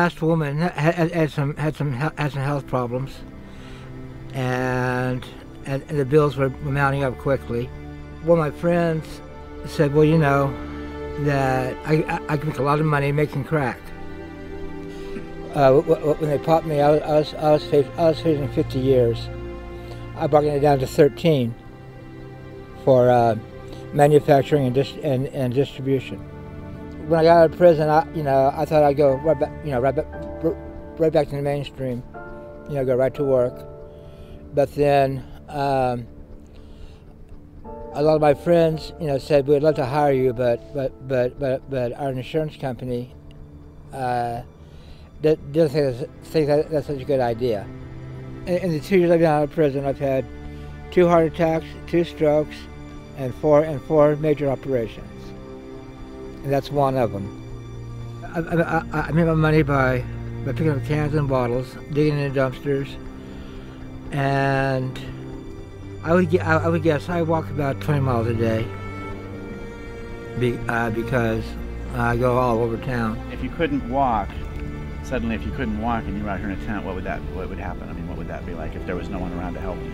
last woman had, had some had some had some health problems, and and, and the bills were mounting up quickly. One of my friends said, "Well, you know, that I, I, I can make a lot of money making crack." Uh, when they popped me, I was I was I was, facing, I was facing 50 years. I bargained it down to 13 for uh, manufacturing and, dis- and, and distribution. When I got out of prison, I, you know, I thought I'd go right back, you know, right back, right back to the mainstream, you know, go right to work. But then um, a lot of my friends, you know, said we'd love to hire you, but but but but but our insurance company uh, doesn't think that that's such a good idea. In, in the two years I've been out of prison, I've had two heart attacks, two strokes, and four and four major operations. And that's one of them. I, I, I made my money by by picking up cans and bottles, digging in dumpsters, and I would I would guess I walk about 20 miles a day be, uh, because I go all over town. If you couldn't walk, suddenly if you couldn't walk and you were out here in a tent, what would that what would happen? I mean, what would that be like if there was no one around to help you?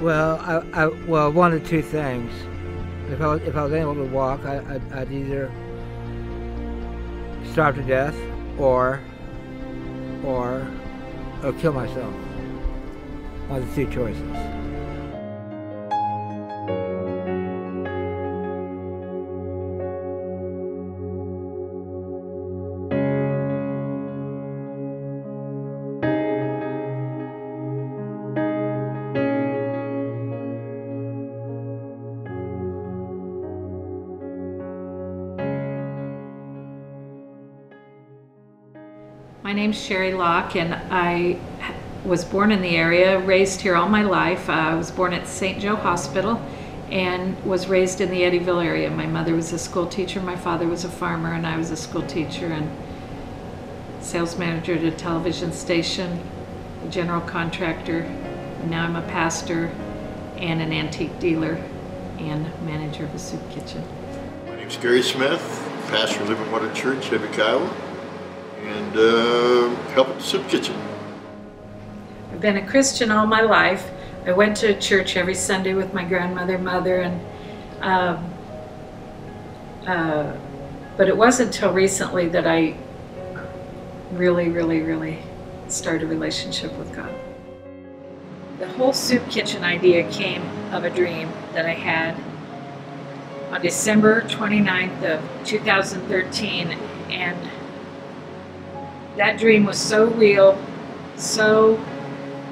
Well, I, I well one of two things. If I was, if I was able to walk, I, I'd, I'd either starve to death or or or kill myself. One of the two choices. Name's Sherry Locke, and I was born in the area, raised here all my life. Uh, I was born at St. Joe Hospital and was raised in the Eddyville area. My mother was a school teacher, my father was a farmer, and I was a school teacher and sales manager at a television station, a general contractor. And now I'm a pastor and an antique dealer and manager of a soup kitchen. My name's Gary Smith, pastor of Living Water Church, Epic, Iowa and uh, help at the soup kitchen. I've been a Christian all my life. I went to church every Sunday with my grandmother, mother, and um, uh, but it wasn't until recently that I really, really, really started a relationship with God. The whole soup kitchen idea came of a dream that I had on December 29th of 2013 and that dream was so real, so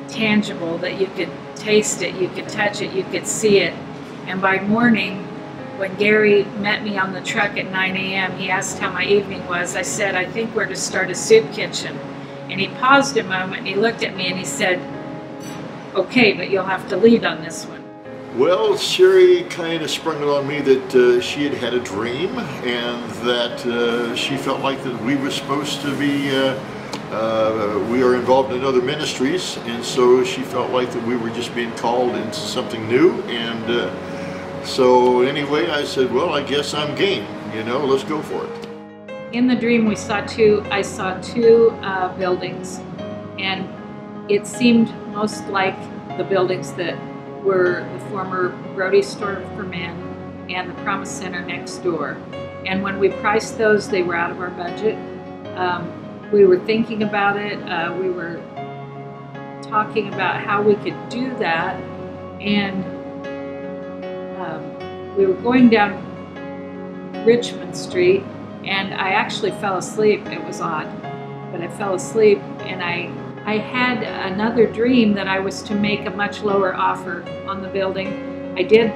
tangible that you could taste it, you could touch it, you could see it. And by morning, when Gary met me on the truck at 9 a.m., he asked how my evening was. I said, I think we're to start a soup kitchen. And he paused a moment he looked at me and he said, Okay, but you'll have to lead on this one. Well, Sherry kind of sprung it on me that uh, she had had a dream and that uh, she felt like that we were supposed to be, uh, uh, we are involved in other ministries. And so she felt like that we were just being called into something new. And uh, so anyway I said, well, I guess I'm game, you know, let's go for it. In the dream we saw two, I saw two uh, buildings. And it seemed most like the buildings that were the former Brody Store for Men and the Promise Center next door. And when we priced those, they were out of our budget. Um, we were thinking about it. Uh, we were talking about how we could do that. And um, we were going down Richmond Street, and I actually fell asleep. It was odd, but I fell asleep and I I had another dream that I was to make a much lower offer on the building. I did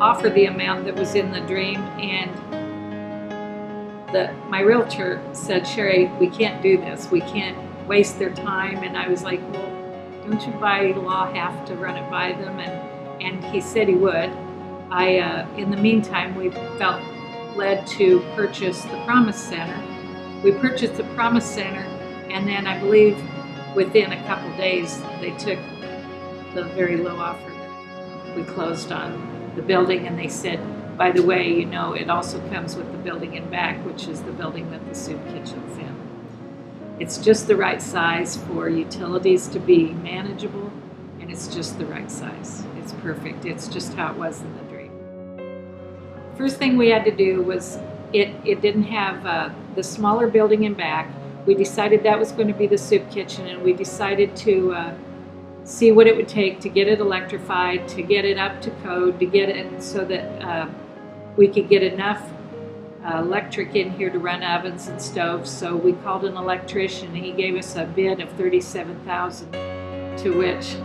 offer the amount that was in the dream, and the, my realtor said, Sherry, we can't do this. We can't waste their time. And I was like, well, don't you by law have to run it by them? And, and he said he would. I, uh, in the meantime, we felt led to purchase the Promise Center. We purchased the Promise Center, and then I believe within a couple days, they took the very low offer that we closed on the building and they said, by the way, you know, it also comes with the building in back, which is the building that the soup kitchen's in. It's just the right size for utilities to be manageable, and it's just the right size. It's perfect. It's just how it was in the dream. First thing we had to do was it, it didn't have uh, the smaller building in back. We decided that was going to be the soup kitchen, and we decided to uh, see what it would take to get it electrified, to get it up to code, to get it so that uh, we could get enough uh, electric in here to run ovens and stoves. So we called an electrician, and he gave us a bid of thirty-seven thousand. To which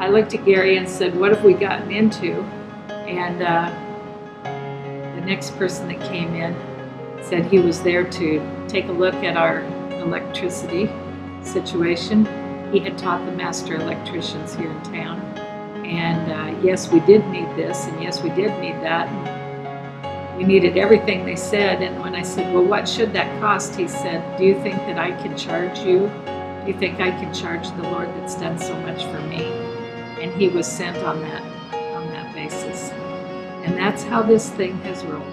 I looked at Gary and said, "What have we gotten into?" And uh, the next person that came in said he was there to take a look at our electricity situation. He had taught the master electricians here in town. And uh, yes, we did need this, and yes, we did need that. We needed everything they said. And when I said, Well, what should that cost? He said, Do you think that I can charge you? Do you think I can charge the Lord that's done so much for me? And he was sent on that on that basis. And that's how this thing has rolled.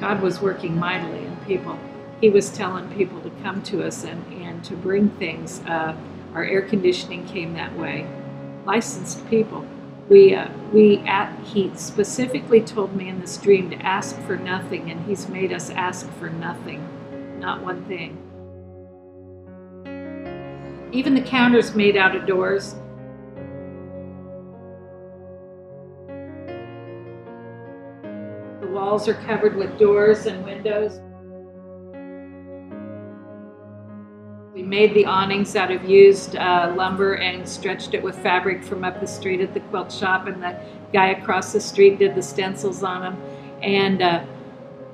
God was working mightily in people. He was telling people to come to us and, and to bring things. Uh, our air conditioning came that way. Licensed people. We, uh, we at, he specifically told me in this dream to ask for nothing, and he's made us ask for nothing, not one thing. Even the counters made out of doors, The walls are covered with doors and windows. Made the awnings out of used uh, lumber and stretched it with fabric from up the street at the quilt shop, and the guy across the street did the stencils on them. And uh,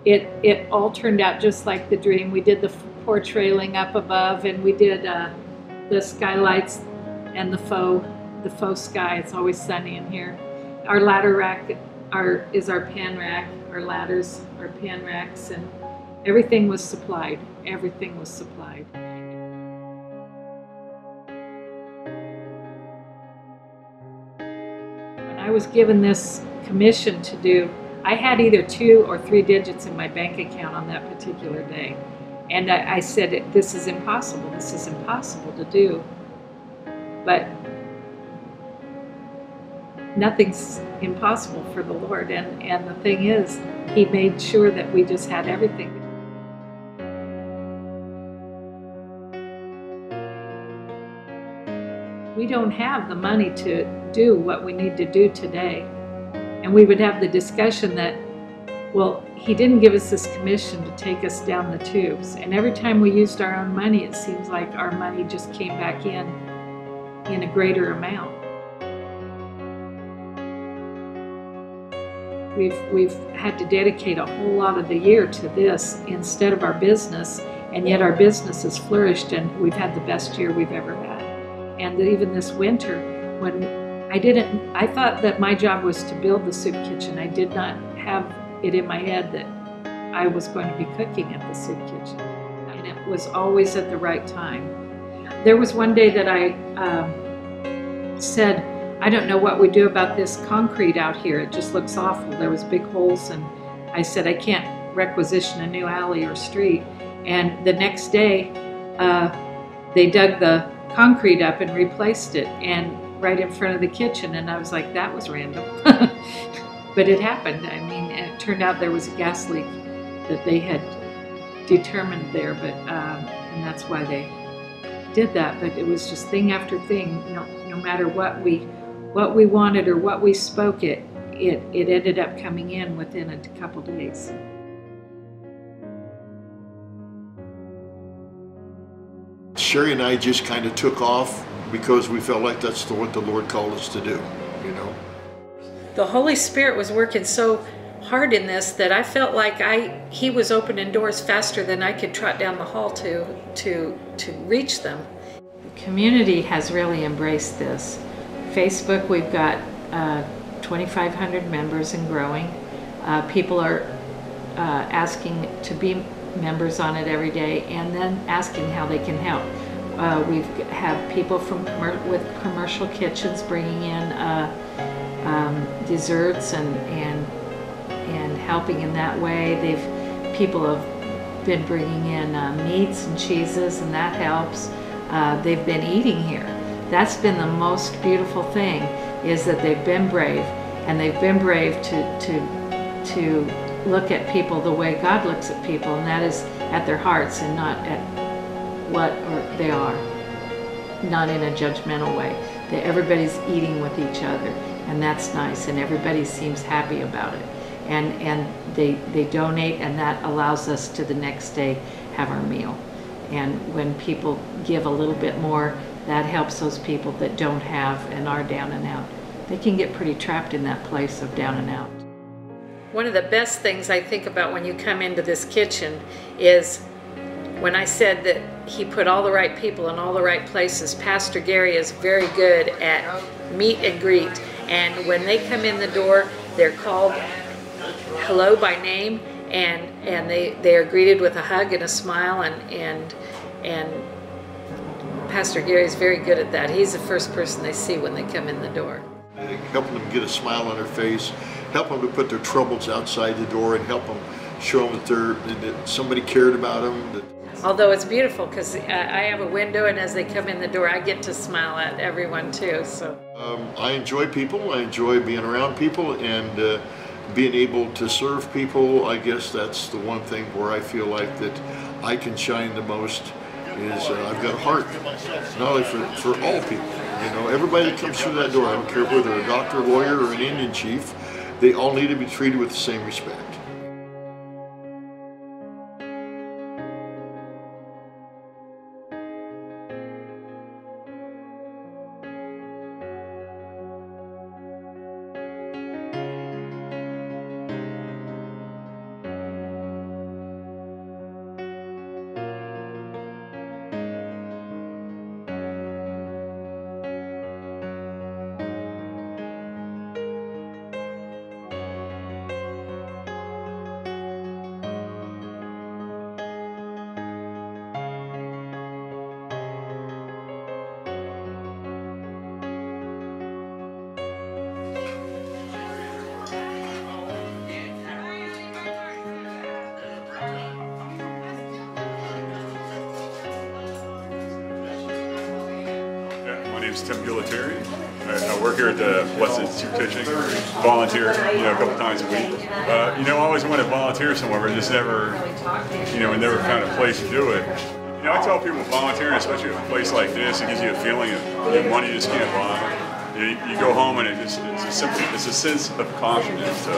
it it all turned out just like the dream. We did the porch railing up above, and we did uh, the skylights and the faux the faux sky. It's always sunny in here. Our ladder rack our is our pan rack. Our ladders, our pan racks, and everything was supplied. Everything was supplied. Was given this commission to do, I had either two or three digits in my bank account on that particular day. And I, I said, This is impossible. This is impossible to do. But nothing's impossible for the Lord. And, and the thing is, He made sure that we just had everything. We don't have the money to do what we need to do today. And we would have the discussion that, well, He didn't give us this commission to take us down the tubes. And every time we used our own money, it seems like our money just came back in in a greater amount. We've, we've had to dedicate a whole lot of the year to this instead of our business, and yet our business has flourished and we've had the best year we've ever had. And that even this winter, when I didn't, I thought that my job was to build the soup kitchen. I did not have it in my head that I was going to be cooking at the soup kitchen. And it was always at the right time. There was one day that I um, said, I don't know what we do about this concrete out here. It just looks awful. There was big holes and I said, I can't requisition a new alley or street. And the next day, uh, they dug the concrete up and replaced it and right in front of the kitchen. And I was like, that was random. but it happened. I mean, it turned out there was a gas leak that they had determined there, but um, and that's why they did that. But it was just thing after thing. No, no matter what we what we wanted or what we spoke it, it, it ended up coming in within a couple days. Sherry and I just kind of took off because we felt like that's the, what the Lord called us to do, you know. The Holy Spirit was working so hard in this that I felt like I he was opening doors faster than I could trot down the hall to to to reach them. The community has really embraced this. Facebook, we've got uh, 2,500 members and growing. Uh, people are uh, asking to be members on it every day and then asking how they can help. Uh, we have people from with commercial kitchens bringing in uh, um, desserts and, and and helping in that way. They've people have been bringing in uh, meats and cheeses, and that helps. Uh, they've been eating here. That's been the most beautiful thing is that they've been brave, and they've been brave to to to look at people the way God looks at people, and that is at their hearts and not at what they are, not in a judgmental way. That everybody's eating with each other, and that's nice, and everybody seems happy about it. And and they they donate, and that allows us to the next day have our meal. And when people give a little bit more, that helps those people that don't have and are down and out. They can get pretty trapped in that place of down and out. One of the best things I think about when you come into this kitchen is when I said that he put all the right people in all the right places. Pastor Gary is very good at meet and greet. And when they come in the door, they're called hello by name and and they, they are greeted with a hug and a smile and and and Pastor Gary is very good at that. He's the first person they see when they come in the door. Helping them get a smile on their face, help them to put their troubles outside the door, and help them show them that they're that somebody cared about them. Although it's beautiful because I have a window, and as they come in the door, I get to smile at everyone too. So um, I enjoy people. I enjoy being around people and uh, being able to serve people. I guess that's the one thing where I feel like that I can shine the most is uh, I've got a heart, not only for, for all people. You know, everybody that comes through that door, I don't care whether they're a doctor, lawyer, or an Indian chief, they all need to be treated with the same respect. Tim Gualtieri. I, I work here at the Blessed Soup Kitchen. Volunteer, you know, a couple times a week. Uh, you know, I always wanted to volunteer somewhere, but just never, you know, never found a place to do it. You know, I tell people volunteering, especially at a place like this, it gives you a feeling of you know, money you just can't buy. You, you go home and it just, it's a simple, it's a sense of so,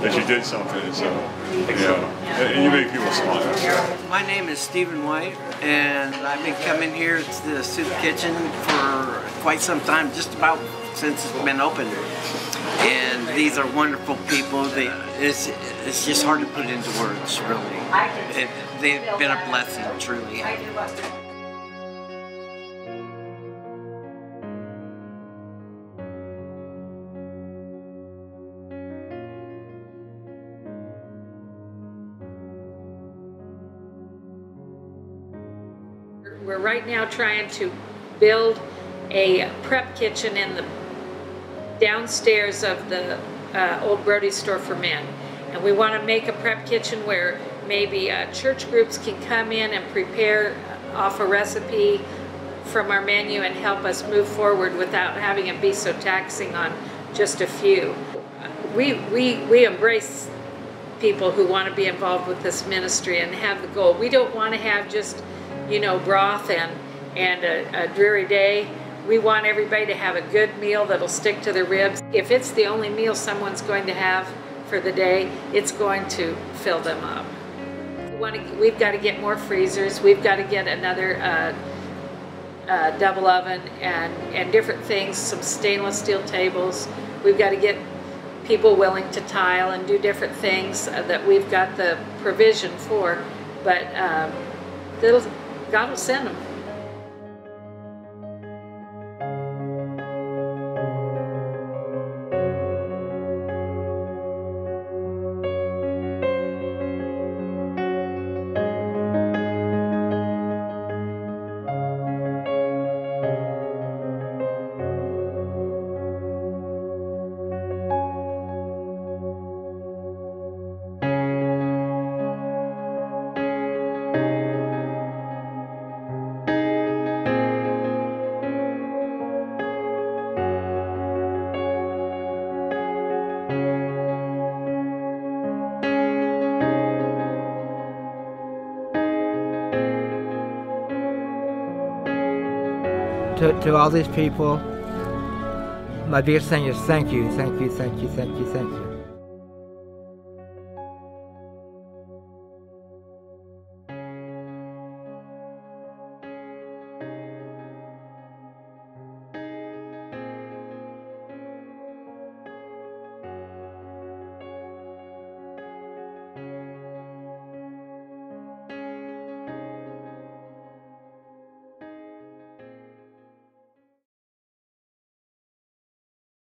that you did something. So, you know, and you make people smile. My name is Stephen White, and I've been coming here to the soup kitchen for quite some time, just about since it's been open. And these are wonderful people. They, it's, it's just hard to put into words, really. It, they've been a blessing, truly. Trying to build a prep kitchen in the downstairs of the uh, old Brody store for men. And we want to make a prep kitchen where maybe uh, church groups can come in and prepare off a recipe from our menu and help us move forward without having it be so taxing on just a few. We, we, we embrace people who want to be involved with this ministry and have the goal. We don't want to have just, you know, broth and, and a, a dreary day. We want everybody to have a good meal that'll stick to their ribs. If it's the only meal someone's going to have for the day, it's going to fill them up. We we've got to get more freezers. We've got to get another uh, uh, double oven and, and different things, some stainless steel tables. We've got to get people willing to tile and do different things uh, that we've got the provision for, but um, God will send them. To, to all these people, my biggest thing is thank you, thank you, thank you, thank you, thank you.